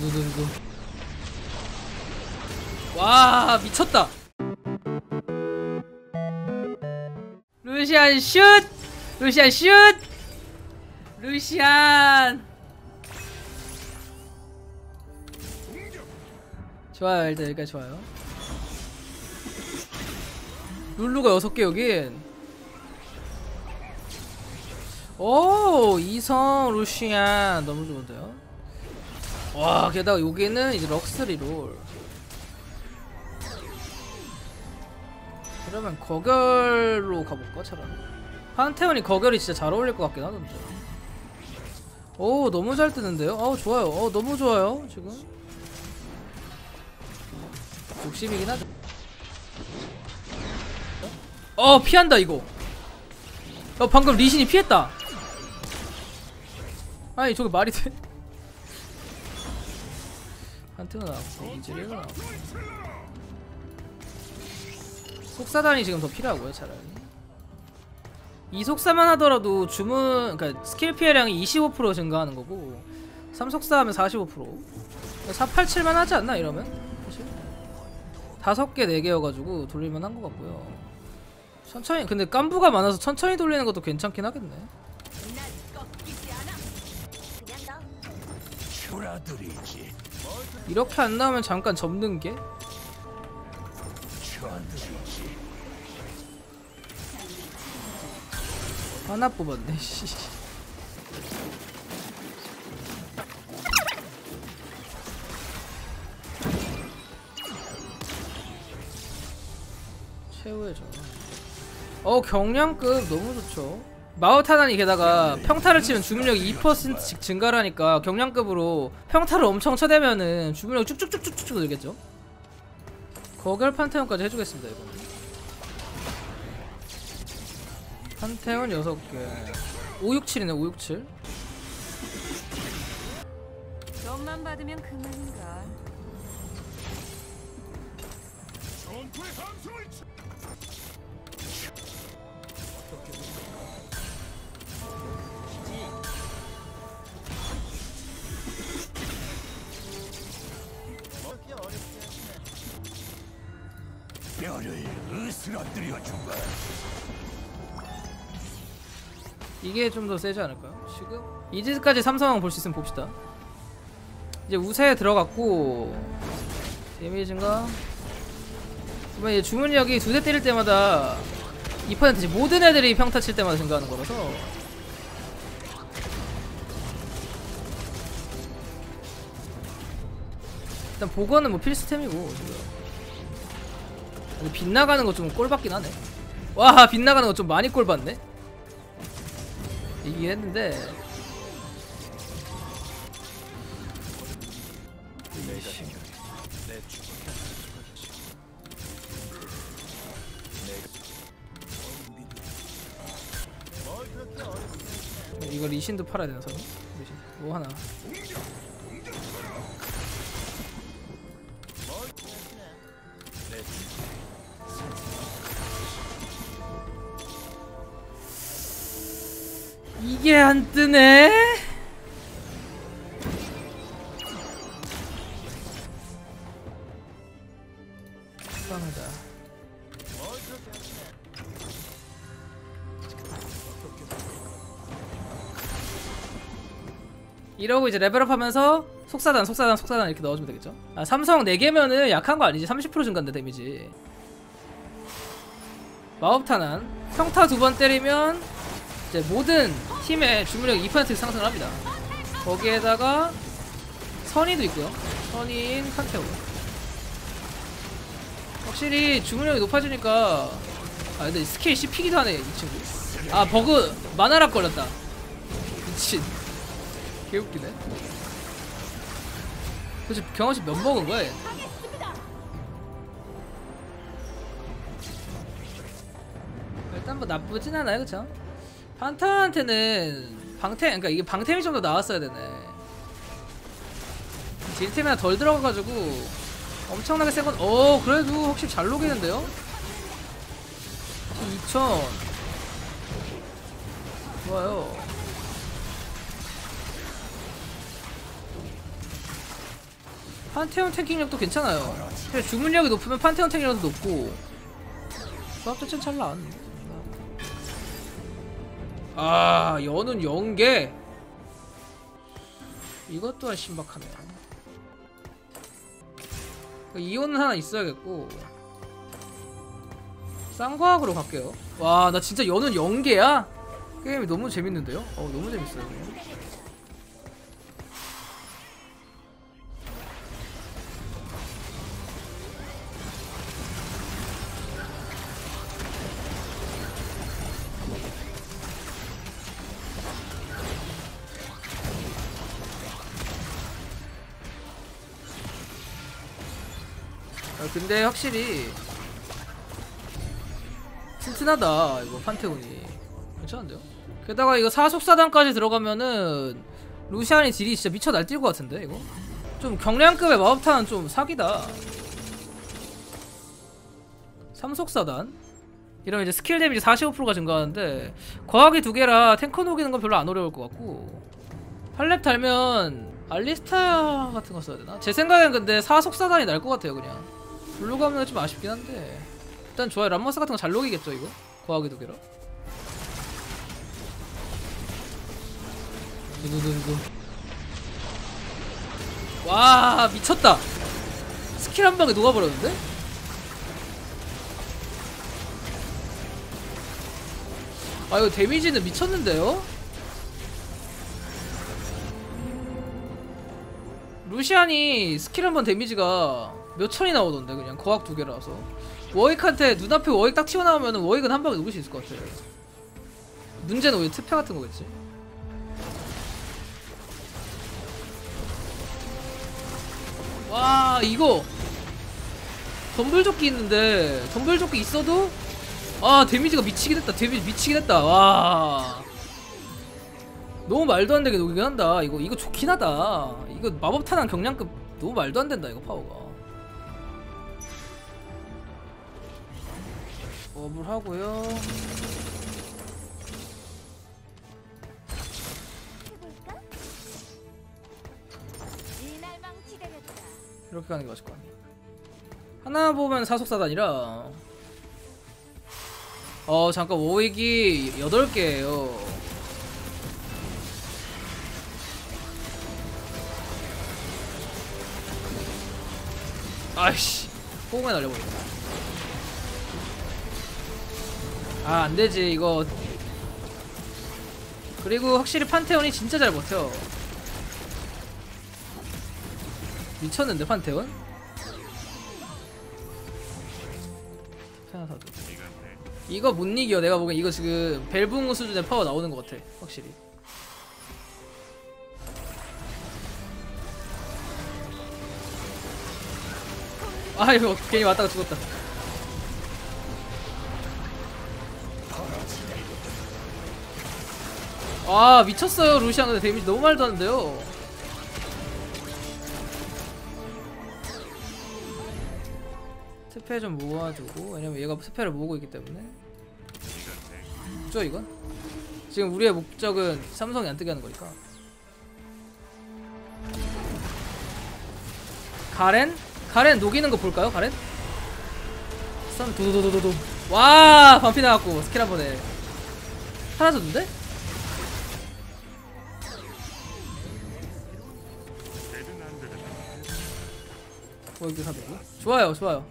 두두두두. 와 미쳤다. 루시안 슛! 루시안 슛! 루시안! 좋아요 일단 여기까지 좋아요 룰루가 6개 여긴 오 이성 루시안 너무 좋은데요 와 게다가 여기는 이제 럭스리 롤. 그러면 거결로 가볼까 차라리? 판테온이 거결이 진짜 잘 어울릴 것 같긴 하던데. 오 너무 잘 뜨는데요? 어 좋아요. 어 너무 좋아요 지금. 욕심이긴 하죠. 어 피한다 이거. 어 방금 리신이 피했다. 아니 저게 말이 돼 한트가 나왔고 이즈리가 나왔고 속사단이 지금 더 필요하고요 차라리. 이 속사만 하더라도 주문 그러니까 스킬 피해량이 25% 증가하는 거고 3속사 하면 45% 487만 하지 않나 이러면? 사실? 다섯 개, 네 개여가지고 돌릴만 한 것 같고요. 천천히, 근데 깐부가 많아서 천천히 돌리는 것도 괜찮긴 하겠네. 초라들이지 이렇게 안 나오면 잠깐 접는 게? 하나 뽑았네, 씨. 최후의 전. 어, 경량급 너무 좋죠. 마우타단이 게다가 평타를 치면 주문력이 2%씩 증가하니까 경량급으로 평타를 엄청 쳐대면은 주문력이 쭉쭉쭉쭉쭉 늘겠죠. 거결 판테온까지 해주겠습니다, 이거. 판테온 6개 567이네 567 돈만 받으면 그만인가. 전투의 으스러뜨려 주마 이게 좀 더 세지 않을까요? 지금? 이즈까지 삼성 볼수 있으면 봅시다. 이제 우세에 들어갔고 데미지인가? 그러면 이제 주문력이 두 대 때릴 때마다 2%씩 모든 애들이 평타 칠 때마다 증가하는 거라서. 일단 보건은 뭐 필수템이고 지금 근데 빗나가는 거 좀 꼴받긴 하네. 와 빗나가는 거 좀 많이 꼴받네. 이긴 했는데. 이거 리신도 팔아야 되나 서로? 뭐 하나 이게 안 뜨네? 이러고 이제 레벨업 하면서 속사단 속사단 속사단 이렇게 넣어주면 되겠죠? 아 삼성 4개면은 약한 거 아니지? 30% 증가인데 데미지. 마법탄환. 평타 두 번 때리면 이제 모든 팀의 주문력 2% 상승을 합니다. 거기에다가 선의도 있고요. 선의인 칸테오. 확실히 주문력이 높아지니까 아 근데 스킬 씹히기도 하네 이 친구. 아 버그 마나락 걸렸다. 미친. 개웃기네. 도대체 경험치 몇 먹은 거야 얘? 일단 뭐 나쁘진 않아요 그쵸? 판타한테는 방템 그러니까 이게 방템이 좀 더 나왔어야 되네 딜템이 하나 덜 들어가가지고 엄청나게 센 건, 어, 그래도 확실히 잘 녹이는데요? 2000. 좋아요. 판테온 탱킹력도 괜찮아요. 주문력이 높으면 판테온 탱킹력도 높고 조합 자체는 잘 나왔네. 아 연운 연계 이것 또한 신박하네요. 이온은 하나 있어야겠고 쌍과학으로 갈게요. 와 나 진짜 연운 연계야? 게임이 너무 재밌는데요? 어 너무 재밌어요. 그냥. 근데 확실히 튼튼하다 이거 판테온이 괜찮은데요? 게다가 이거 사속사단까지 들어가면은 루시안이 딜이 진짜 미쳐 날뛸 것 같은데 이거? 좀 경량급의 마법탄은 좀 사기다 삼속사단 이러면 이제 스킬 데미지 45%가 증가하는데 거학이 두 개라 탱커 녹이는 건 별로 안 어려울 것 같고 팔렙 달면 알리스타 같은 거 써야 되나? 제 생각엔 근데 사속사단이 날 것 같아요 그냥 블루 가면 좀 아쉽긴 한데 일단 좋아요 람머스 같은 거 잘 녹이겠죠 이거? 거학이 두 개라 두두두두 와 미쳤다 스킬 한 방에 녹아버렸는데? 아 이거 데미지는 미쳤는데요? 루시안이 스킬 한 번 데미지가 몇 천이 나 오던데 그냥. 거학 두 개라서. 워윅한테 눈앞에 워윅 딱 튀어나오면 워윅은 한 방에 녹을 수 있을 것 같아 문제는 오히려 트페 같은 거겠지. 와 이거. 덤불조끼 있는데 덤불조끼 있어도? 아 데미지가 미치긴 했다. 데미지 미치긴 했다. 와. 너무 말도 안 되게 녹이긴 한다 이거. 이거 좋긴 하다. 이거 마법 탄환 경량급 너무 말도 안 된다 이거 파워가 업을 하고요. 이렇게 가는 게 맞을 것 같네 하나 보면 사속사단이라. 어 잠깐 워익이 8개예요. 아이씨 호응에 날려버렸다 아 안되지 이거. 그리고 확실히 판테온이 진짜 잘 버텨. 미쳤는데 판테온? 이거 못 이겨 내가 보기엔. 이거 지금 벨붕우 수준의 파워 나오는 것 같아 확실히. 아 이거 괜히 왔다가 죽었다 아 미쳤어요 루시안 근데 데미지 너무 말도 안 돼요 트페 좀 모아두고 왜냐면 얘가 트페를 모으고 있기 때문에 죠 이건? 지금 우리의 목적은 삼성이 안 뜨게 하는 거니까 가렌? 가렌 녹이는 거 볼까요 가렌? 선 두두두두두 와 반피 나왔고 스킬 한 번에 사라졌는데? 어 이거 사두고 좋아요 좋아요.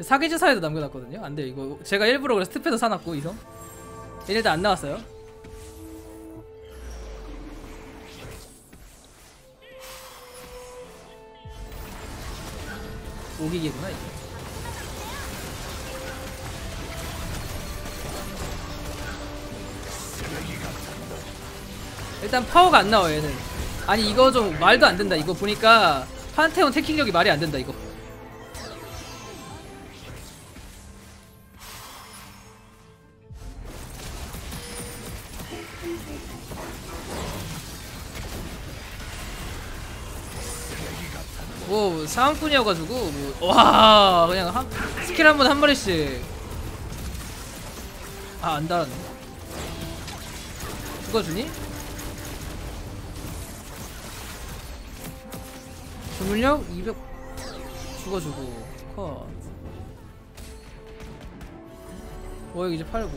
사기주사에도 남겨놨거든요. 안돼 이거. 제가 일부러 그래서 스페도 사놨고 이성. 얘네들 안 나왔어요. 오기계구나 이게. 일단 파워가 안 나와 얘는 아니 이거 좀 말도 안 된다. 이거 보니까 판테온 태킹력이 말이 안 된다 이거. 뭐 사은꾼이어가지고 뭐, 와 그냥 한, 스킬 한번한 마리씩. 아 안 달았네. 죽어주니? 주문력 200 죽어주고 컷 워역 이제 팔고.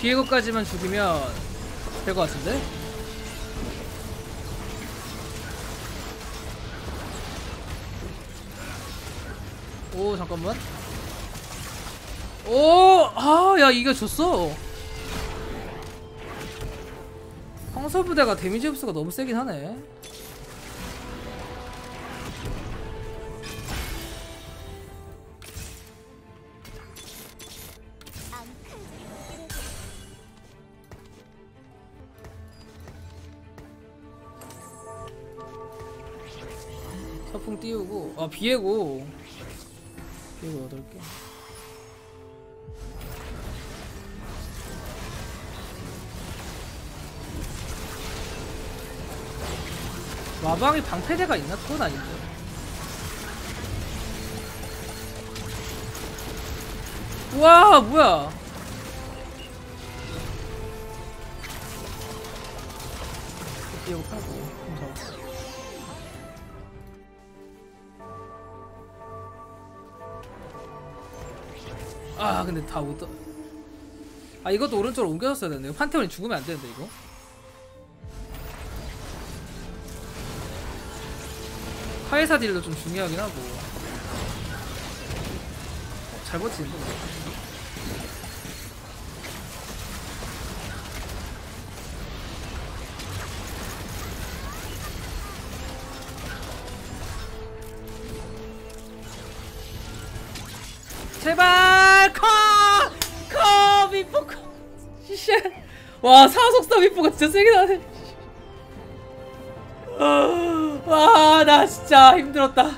비에고까지만 죽이면 될 것 같은데? 오 잠깐만. 오아야 이거 졌어. 황소부대가 데미지 흡수가 너무 세긴 하네. 서풍 띄우고 아 비에고 비에고 8개 마방이 방패대가 있나? 그건 아닌데. 우와 뭐야 아 근데 다 못. 떠... 아 이것도 오른쪽으로 옮겨졌어야 되는데 판테온이 죽으면 안 되는데 이거. 카이사 딜도 좀 중요하긴 하고. 어, 잘 버티는데. 제발 커! 커! 미포 커! 씨. 와 사속사 미포가 진짜 세게 나네 와 나 진짜 힘들었다